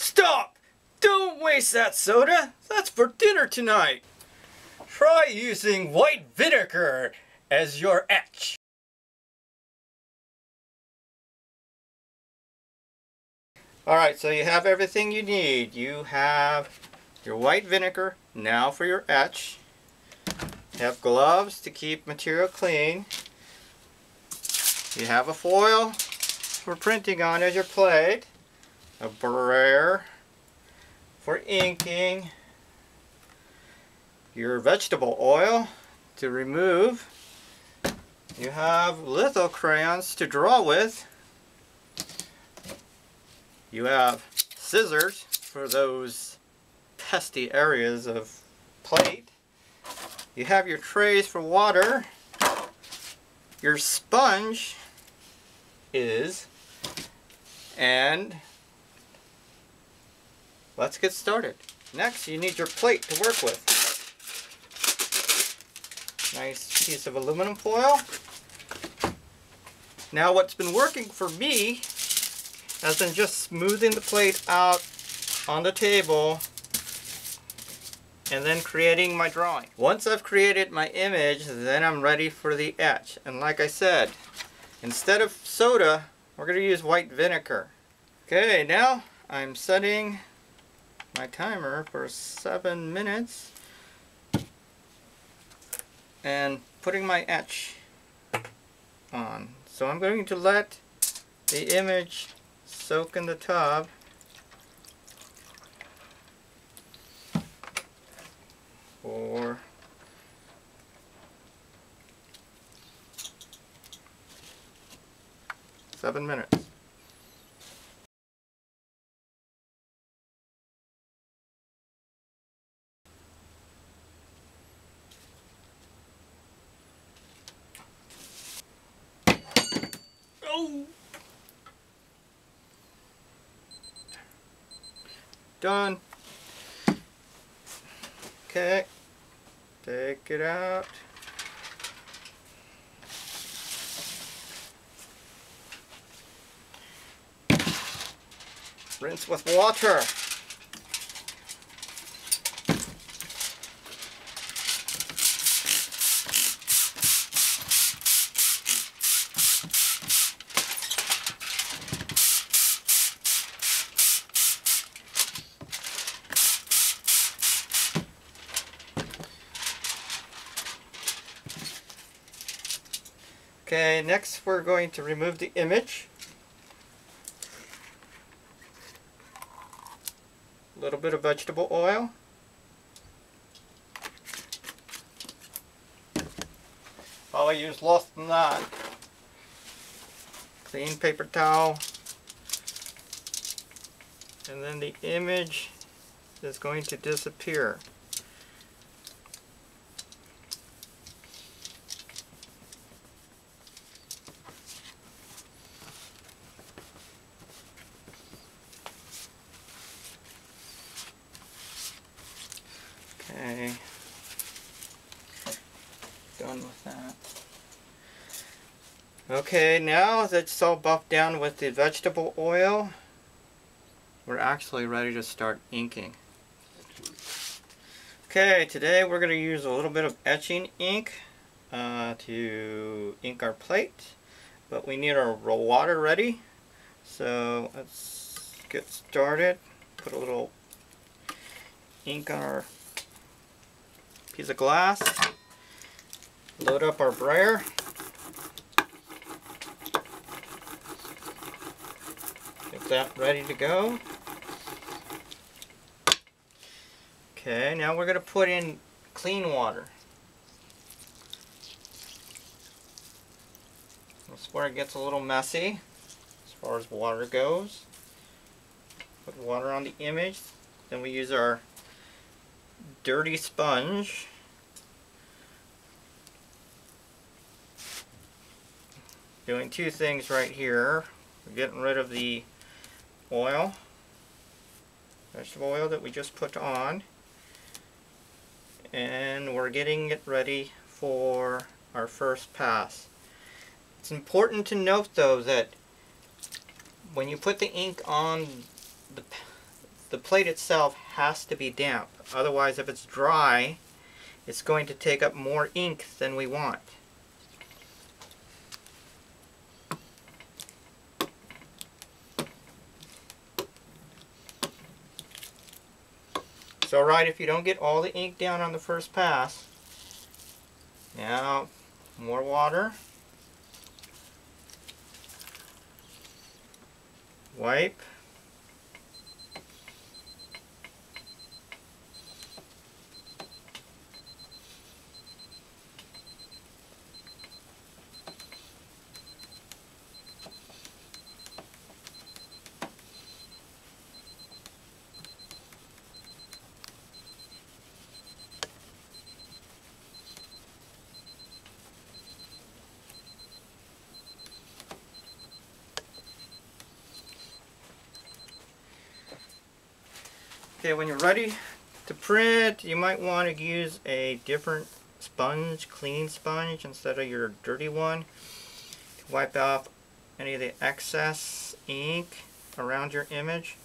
Stop! Don't waste that soda. That's for dinner tonight. Try using white vinegar as your etch. Alright, so you have everything you need. You have your white vinegar, now for your etch. You have gloves to keep material clean. You have a foil for printing on as your plate. A brayer for inking. Your vegetable oil to remove. You have litho crayons to draw with. You have scissors for those pesky areas of plate. You have your trays for water. Your sponge is, and let's get started. Next, you need your plate to work with. Nice piece of aluminum foil. Now what's been working for me has been just smoothing the plate out on the table and then creating my drawing. Once I've created my image, then I'm ready for the etch. And like I said, instead of soda, we're going to use white vinegar. Okay, now I'm setting my timer for seven minutes and putting my etch on. So I'm going to let the image soak in the tub. For seven minutes. Done. Okay. Take it out. Rinse with water. Okay, next we're going to remove the image. A little bit of vegetable oil. I'll use less than that. Clean paper towel. And then the image is going to disappear. Okay. Done with that. Okay, now that it's all buffed down with the vegetable oil, we're actually ready to start inking. Okay, today we're going to use a little bit of etching ink uh, to ink our plate, but we need our water ready. So let's get started. Put a little ink on our piece of glass. Load up our brayer. Get that ready to go. Okay, now we're going to put in clean water. This is where it gets a little messy as far as water goes. Put water on the image. Then we use our dirty sponge. Doing two things right here. We're getting rid of the oil, vegetable oil that we just put on. And we're getting it ready for our first pass. It's important to note though that when you put the ink on the the plate itself has to be damp. Otherwise, if it's dry, it's going to take up more ink than we want. It's alright if you don't get all the ink down on the first pass. Now, more water. Wipe. Okay, when you're ready to print, you might want to use a different sponge, clean sponge, instead of your dirty one. To wipe off any of the excess ink around your image.